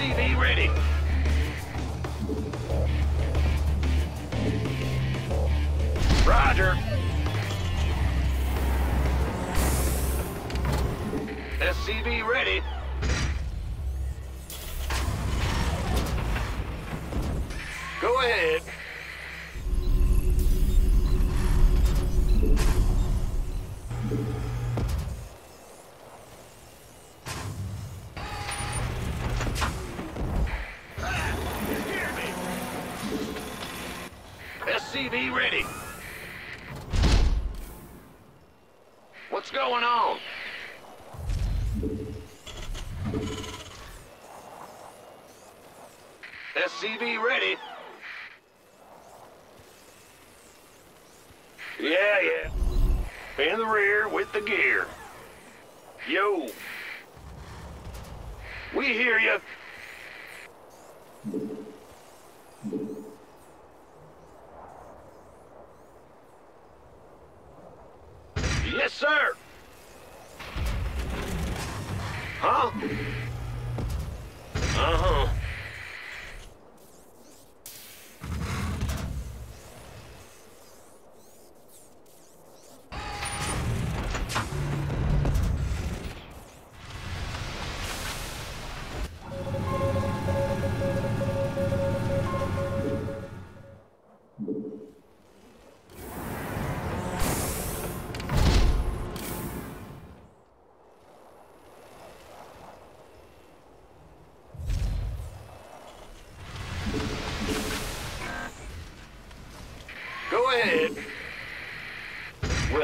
SCV ready. Roger. SCV ready. Go ahead. SCV ready. What's going on? SCV ready. Yeah, yeah. In the rear with the gear. Yo. We hear you. Yes, sir. Huh? Uh-huh.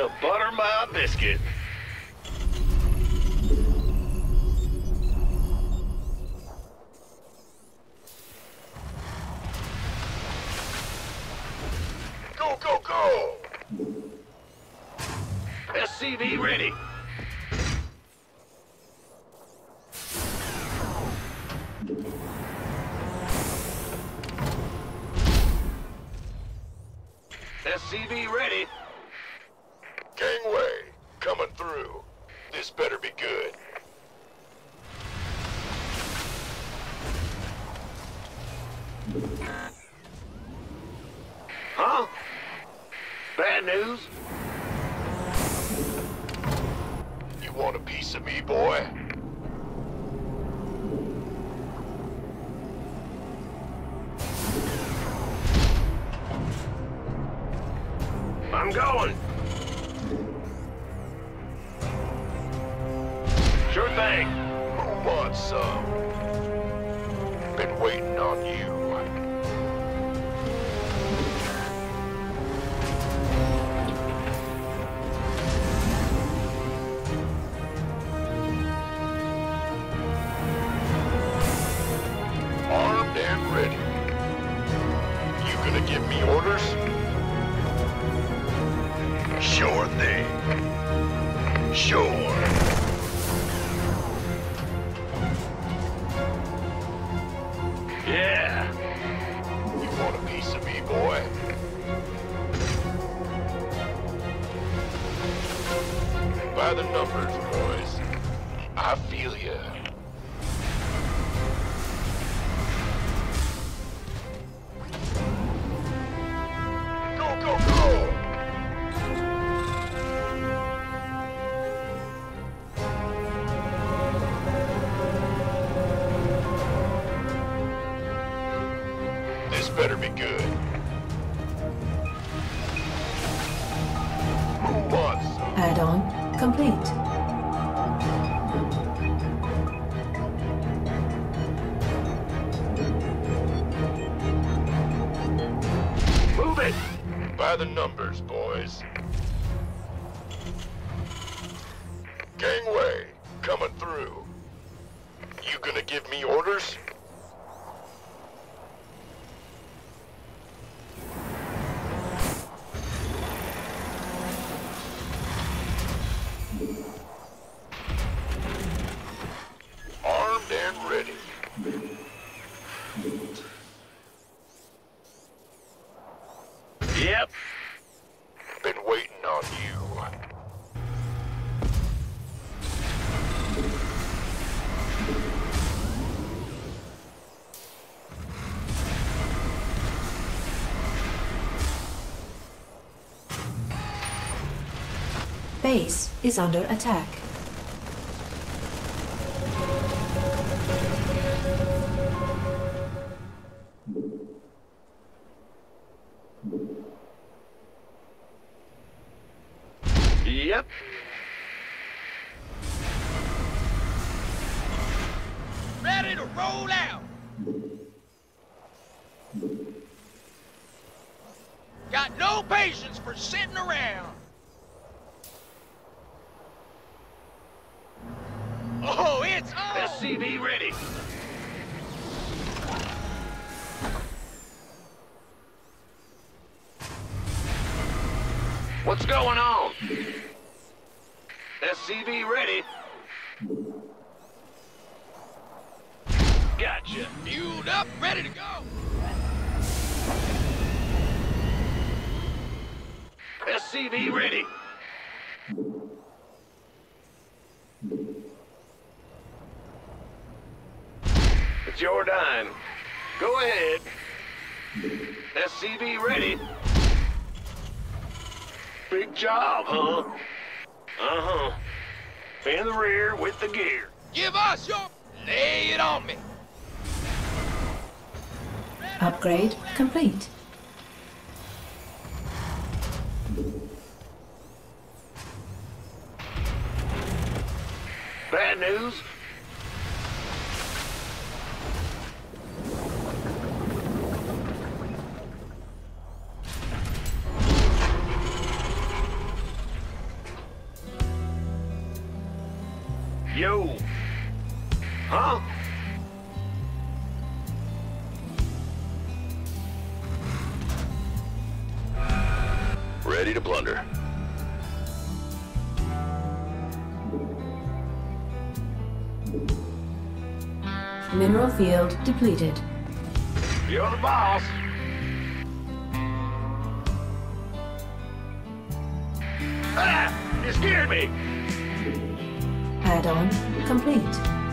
We'll butter my biscuit. Go, go, go! SCV ready. This better be good. Huh? Bad news? You want a piece of me, boy? I'm going. Thing. Who wants some? Been waiting on you. Armed and ready. You gonna give me orders? Sure thing. Sure. By the numbers, boys. I feel ya. By the numbers, boys. Gangway, coming through. You gonna give me orders? Yep. Been waiting on you. Base is under attack. Yep. Ready to roll out. Got no patience for sitting around. Oh, it's on! SCV ready. What's going on? SCV ready. Gotcha. Fueled up, ready to go. SCV ready. It's your dime. Go ahead. SCV ready. Big job, huh? Uh-huh. In the rear with the gear. Give us your... Lay it on me. Upgrade complete. Yo. Huh? Ready to plunder. Mineral field depleted. You're the boss. Ah! You scared me! Add-on complete.